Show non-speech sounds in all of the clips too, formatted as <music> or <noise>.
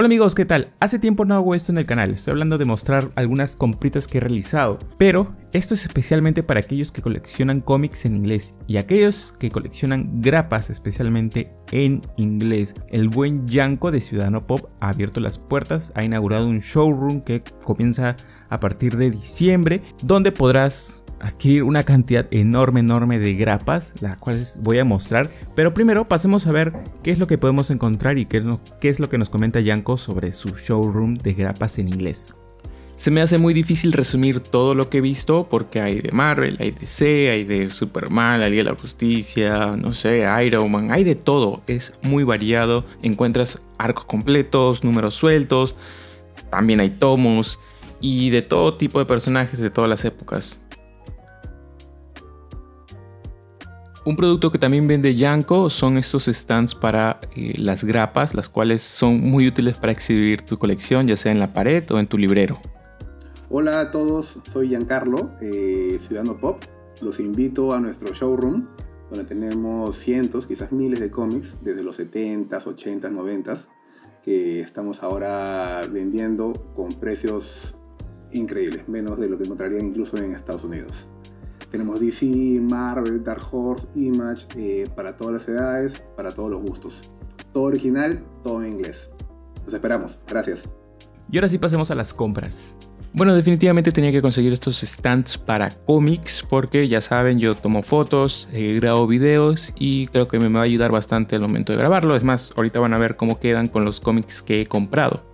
Hola amigos, ¿qué tal? Hace tiempo no hago esto en el canal, estoy hablando de mostrar algunas compritas que he realizado, pero esto es especialmente para aquellos que coleccionan cómics en inglés y aquellos que coleccionan grapas especialmente en inglés. El buen Yanko de Ciudadano Pop ha abierto las puertas, ha inaugurado un showroom que comienza a partir de diciembre, donde podrás adquirir una cantidad enorme, enorme de grapas, las cuales voy a mostrar. Pero primero pasemos a ver qué es lo que podemos encontrar y qué es lo, qué es lo que nos comenta Yanko sobre su showroom de grapas en inglés. Se me hace muy difícil resumir todo lo que he visto porque hay de Marvel, hay de DC, hay de Superman, Liga de la Justicia, no sé, Iron Man, hay de todo, es muy variado, encuentras arcos completos, números sueltos, también hay tomos y de todo tipo de personajes de todas las épocas. Un producto que también vende Yanko son estos stands para eh, las grapas, las cuales son muy útiles para exhibir tu colección, ya sea en la pared o en tu librero. Hola a todos, soy Giancarlo, eh, Ciudadano Pop. Los invito a nuestro showroom, donde tenemos cientos, quizás miles de cómics, desde los 70s, 80s, 90s, que estamos ahora vendiendo con precios increíbles, menos de lo que encontrarían incluso en Estados Unidos. Tenemos DC, Marvel, Dark Horse, Image, eh, para todas las edades, para todos los gustos. Todo original, todo en inglés. Los esperamos. Gracias. Y ahora sí pasemos a las compras. Bueno, definitivamente tenía que conseguir estos stands para cómics porque ya saben, yo tomo fotos, eh, grabo videos y creo que me va a ayudar bastante al momento de grabarlo. Es más, ahorita van a ver cómo quedan con los cómics que he comprado.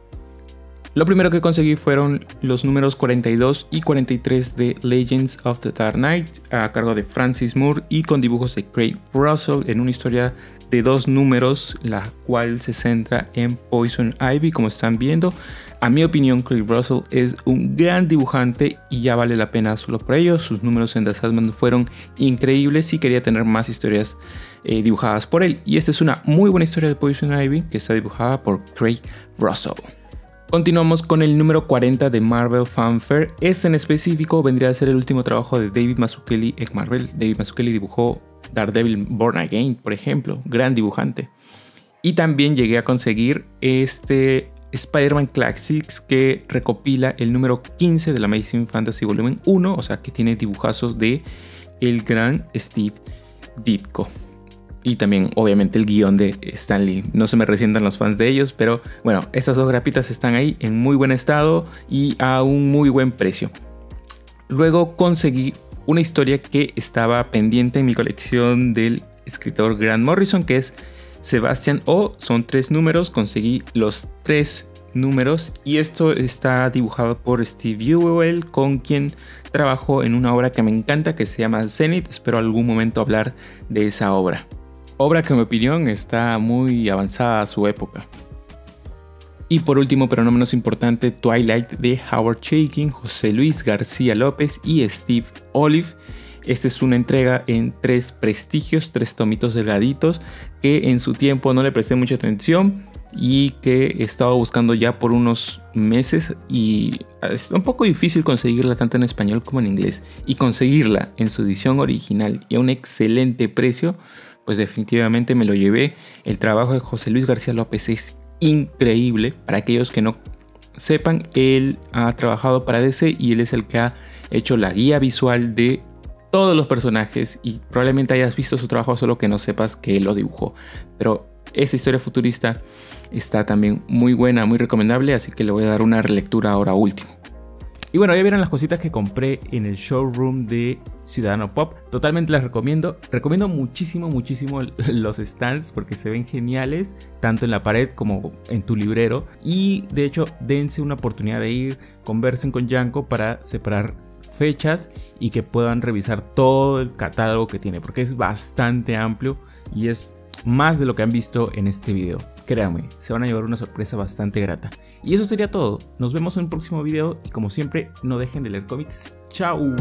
Lo primero que conseguí fueron los números 42 y 43 de Legends of the Dark Knight a cargo de Francis Moore y con dibujos de Craig Russell en una historia de dos números, la cual se centra en Poison Ivy, como están viendo. A mi opinión, Craig Russell es un gran dibujante y ya vale la pena solo por ello. Sus números en The Sandman fueron increíbles y quería tener más historias eh, dibujadas por él. Y esta es una muy buena historia de Poison Ivy que está dibujada por Craig Russell. Continuamos con el número 40 de Marvel Fanfare. Este en específico vendría a ser el último trabajo de David Mazzucchelli en Marvel. David Mazzucchelli dibujó Daredevil Born Again, por ejemplo, gran dibujante. Y también llegué a conseguir este Spider-Man Classics que recopila el número 15 de la Amazing Fantasy Volumen 1, o sea que tiene dibujazos de el gran Steve Ditko y también obviamente el guion de Stanley. No se me resientan los fans de ellos, pero bueno, estas dos grapitas están ahí en muy buen estado y a un muy buen precio. Luego conseguí una historia que estaba pendiente en mi colección del escritor Grant Morrison, que es Sebastian O. Son tres números, conseguí los tres números y esto está dibujado por Steve Ewell con quien trabajó en una obra que me encanta que se llama Zenith. Espero algún momento hablar de esa obra. Obra que en mi opinión está muy avanzada a su época. Y por último, pero no menos importante, Twilight de Howard Shaking, José Luis García López y Steve Olive. Esta es una entrega en tres prestigios, tres tomitos delgaditos, que en su tiempo no le presté mucha atención y que he estado buscando ya por unos meses y es un poco difícil conseguirla tanto en español como en inglés. Y conseguirla en su edición original y a un excelente precio, pues definitivamente me lo llevé. El trabajo de José Luis García López es increíble. Para aquellos que no sepan, él ha trabajado para DC y él es el que ha hecho la guía visual de todos los personajes y probablemente hayas visto su trabajo solo que no sepas que él lo dibujó. Pero esta historia futurista está también muy buena, muy recomendable, así que le voy a dar una relectura ahora último. Y bueno, ya vieron las cositas que compré en el showroom de Ciudadano Pop. Totalmente las recomiendo. Recomiendo muchísimo, muchísimo <laughs> los stands porque se ven geniales, tanto en la pared como en tu librero. Y de hecho, dense una oportunidad de ir, conversen con Yanko para separar fechas y que puedan revisar todo el catálogo que tiene, porque es bastante amplio y es más de lo que han visto en este video. Créanme, se van a llevar una sorpresa bastante grata. Y eso sería todo. Nos vemos en un próximo video y como siempre, no dejen de leer cómics. ¡Chao!